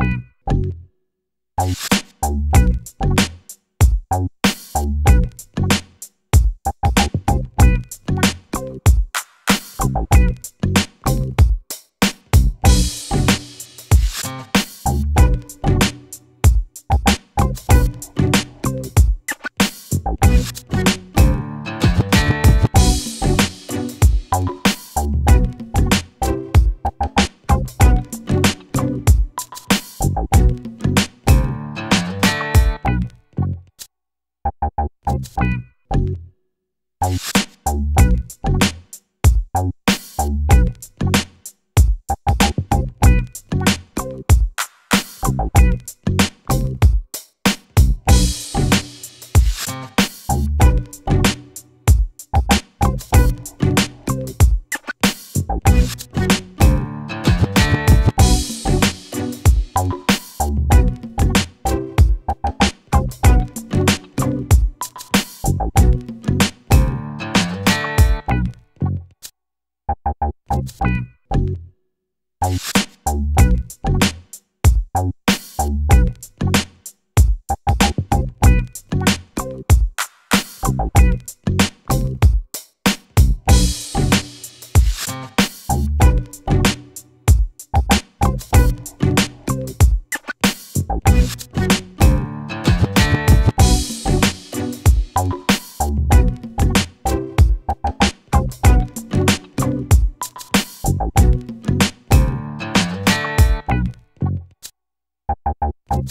you Thank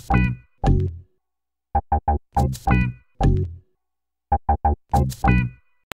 Thank you.